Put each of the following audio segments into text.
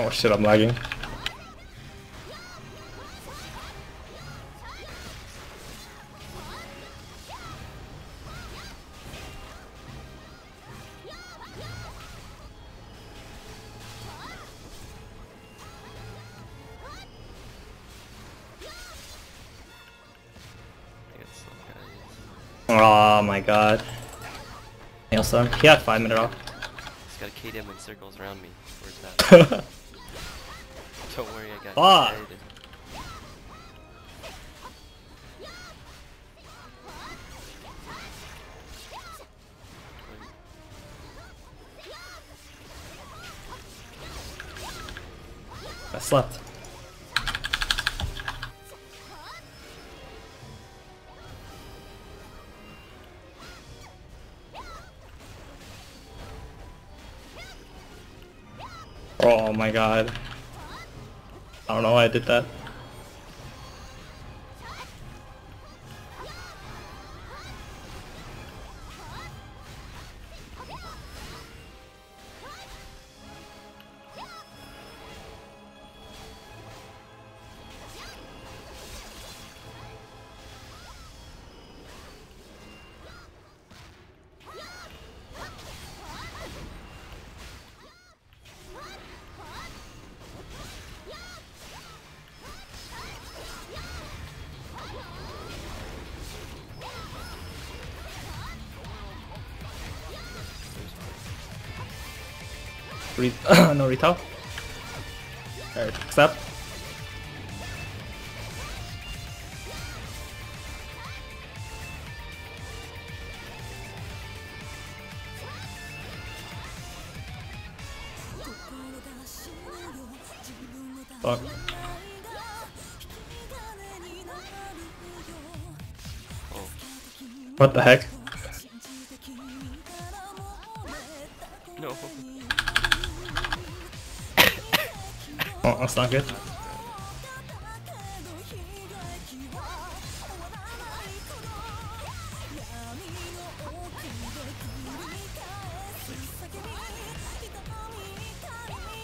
Oh shit, I'm lagging. I got some guys. Oh my god. Nailstone. He had 5 minute off. He's got a KDM in circles around me. Where's that? Don't worry, I got Fuck. guided. I slept. Oh my god. I don't know why I did that. Re no retail. Alright, accept. Fuck. What the heck? No. Oh, that's not good.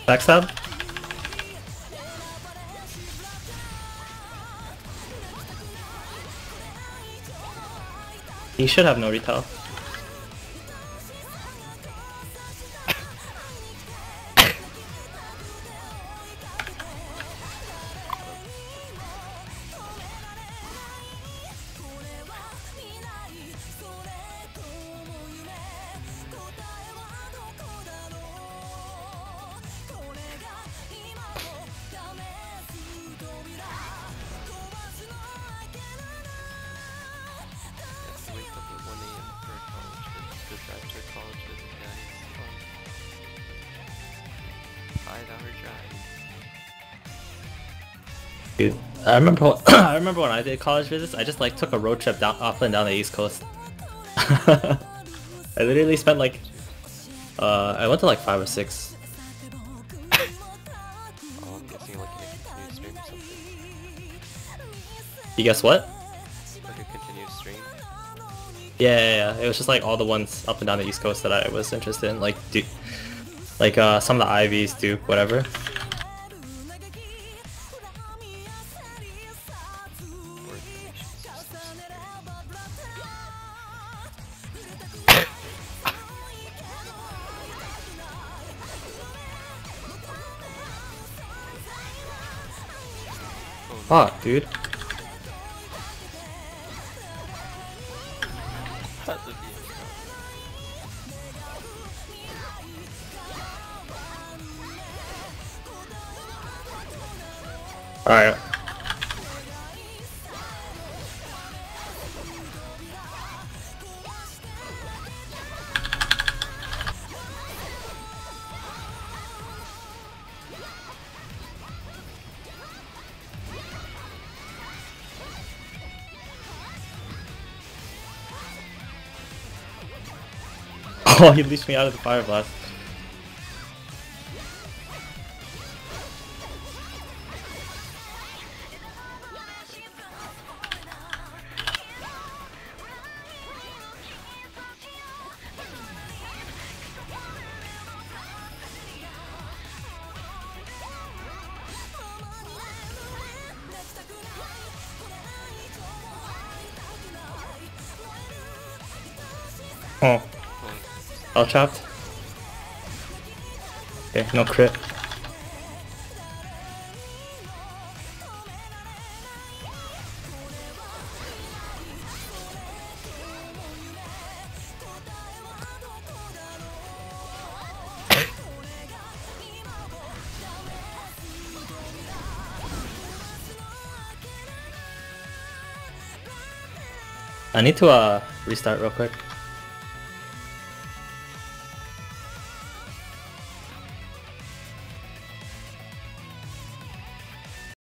Backstab? He should have no retail. Drive. Dude, I remember. I remember when I did college visits. I just like took a road trip down up and down the East Coast. I literally spent like. Uh, I went to like five or six. Oh, I'm guessing like a continuous stream or something. You guess what? Like a continuous stream. Yeah, yeah, yeah. It was just like all the ones up and down the East Coast that I was interested in, like Duke, like uh, some of the Ivies, Duke, whatever. Fuck, dude. Alright. Oh, he leashed me out of the fire blast. All chopped. Okay, no crit. I need to uh restart real quick.